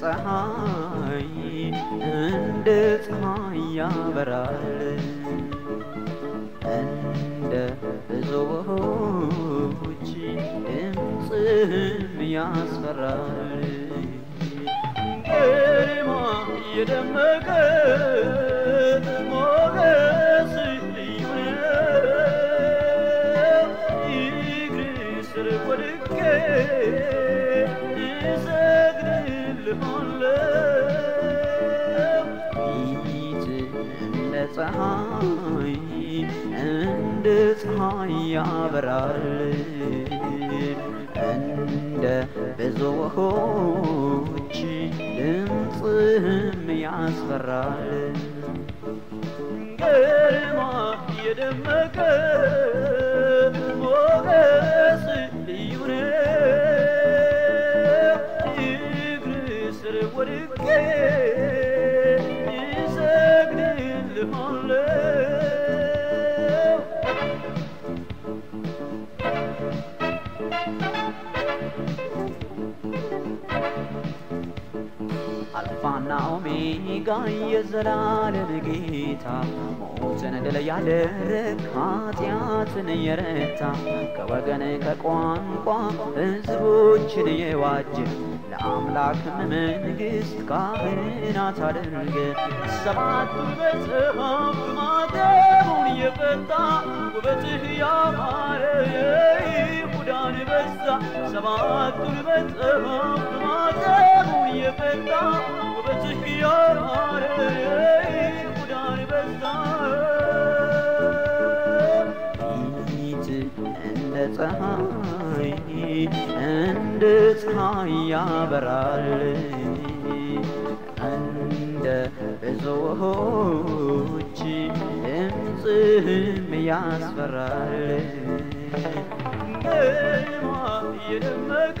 ፀሐይ እንደ ፀሐይ ያበራል። እንደ ብዙዎች ድምፅም ያስፈራል የደመቀ ሞገስ ልዩ ነው እግር ስር እንደ ፀሐይ ያበራል እንደ ብዙ ድምፅም ያስፈራል። ግርማ የደመቀ አልፋና ኦሜጋ የዘላለም ጌታ። ሞትን ድል ያደረግ ኃጢአትን የረታ። ከወገን ከቋንቋ ሕዝቦችን የዋጀ። ለአምላክም መንግሥት ካህናት አድርገ። ሰባቱን መጽሐፍ ማተሙን የፈታ። ውበትህ ያማረ የይሁዳ አንበሳ ሰባቱን መጽሐፍ ማተሙን የፈታ ፀሐይ እንደ ፀሐይ ያበራል እንደ ብዙዎች ድምፅም ያስፈራል ግርማ የደመቀ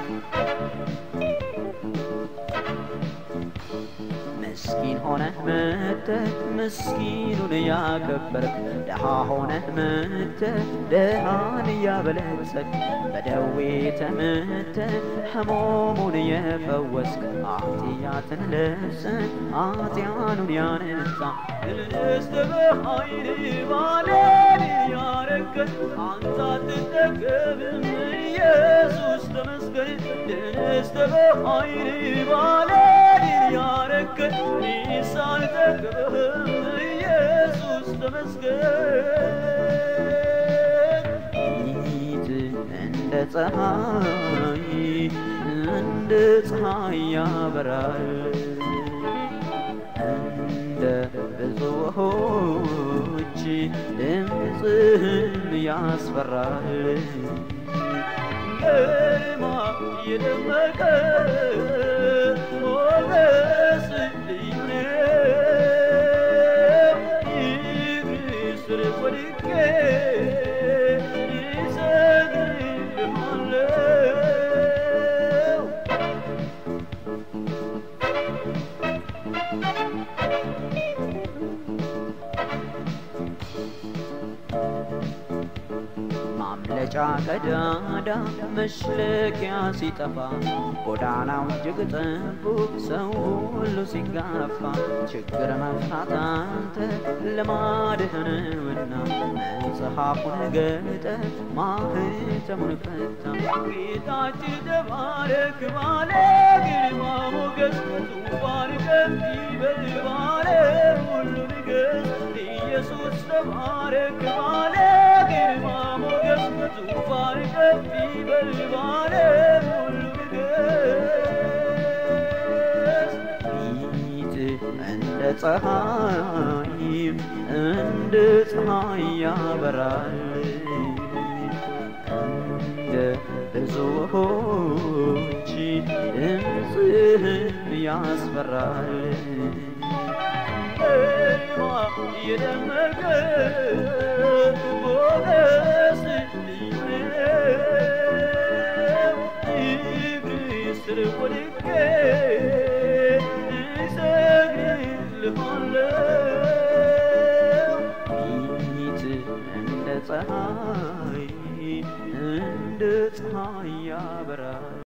ሆነህ መጥተህ ምስኪኑን ያከበርክ ድሃ ሆነህ መጥተህ ድሃን ያበለጸግ በደዌ ተመተህ ሕሙሙን የፈወስክ ኃጢአትን ለብሰህ ኃጢያኑን ያነጻ ድልንስተ በኃይል ባሌል ያረከን አንተ አትጠገብም ኢየሱስ ተመስገን። ድልንስተ በኃይል ባሌል ያረከን እኔስ አልጠግብህም ኢየሱስ ተመስገን ፊት እንደ ፀሐይ እንደ ፀሐይ ያበራል እንደ ብዙ ድምፅም ያስፈራል ግርማ የደመቀ ቀዳዳ መሽለኪያ ሲጠፋ ጎዳናው እጅግ ጠቡብ ሰው ሁሉ ሲጋፋ ችግር መፍታት አንተ ልማድህ ነውና መጽሐፉን ገጠ ማህተሙን ፈታ። ጌታችን ተባረክ ባለ ግርማ ሞገስ ዙፋን ይበል ባለ ሁሉ ንገስ ኢየሱስ ተባረክ ባለ ግርማ ሞገስ ዙፋን ከፍ ይበል ባለ ሁሉ ንገስ እንደ ፀሐይ እንደ ፀሐይ ያበራል እንደ ብዙ የብዙዎች ድምፅህ ያስፈራል። የደመቀ